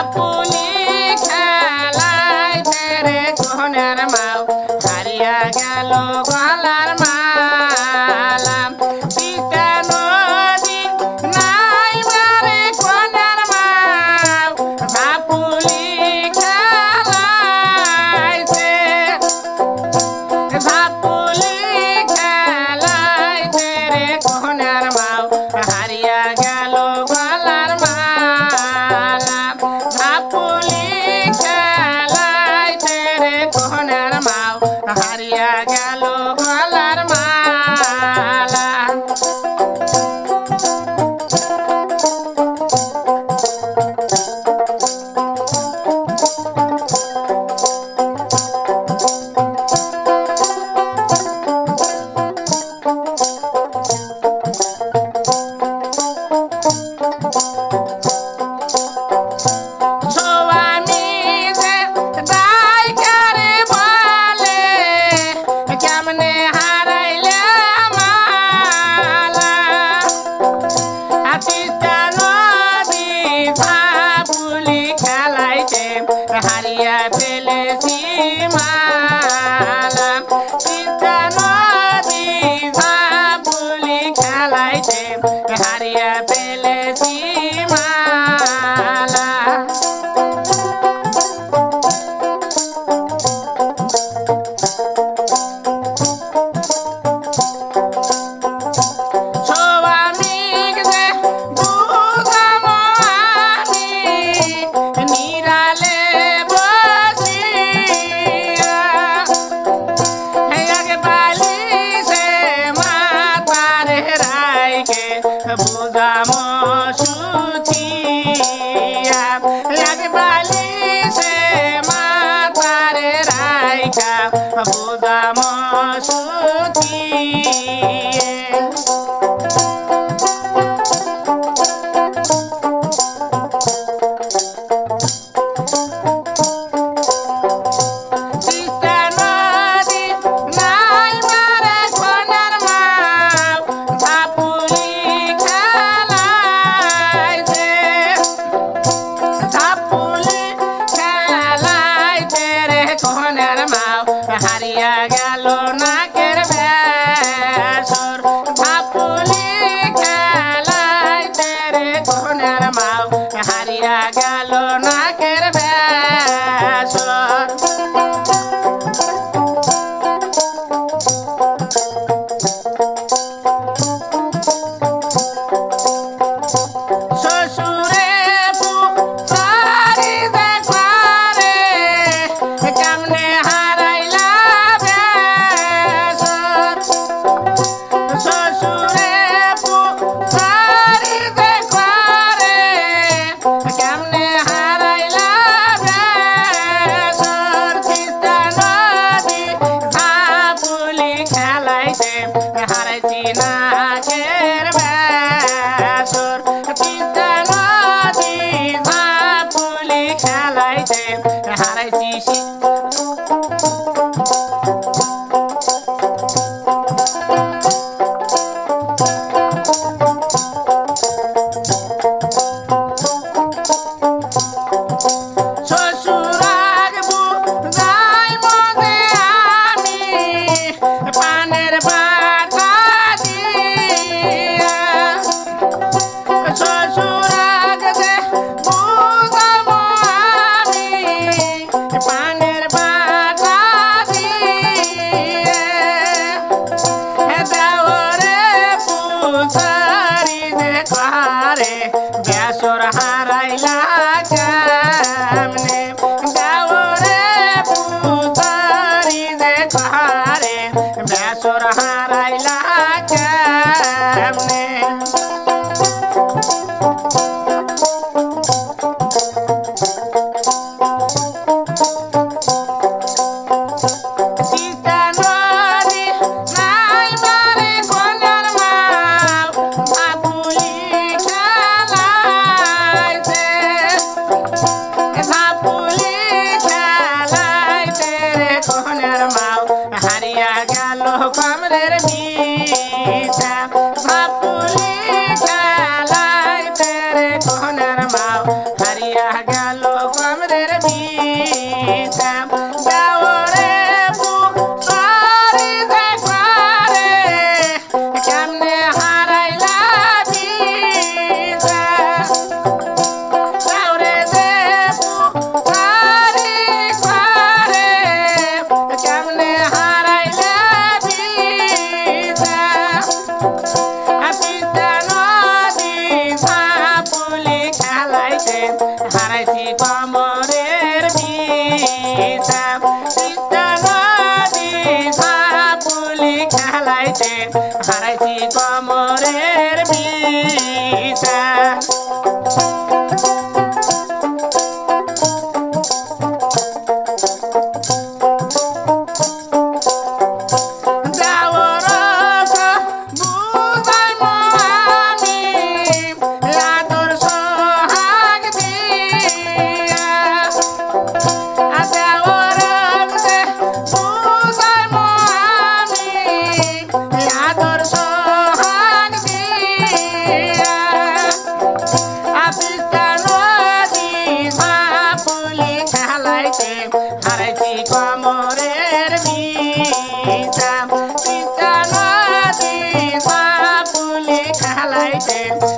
apoio. yeah. Baby. শিবামরে dance.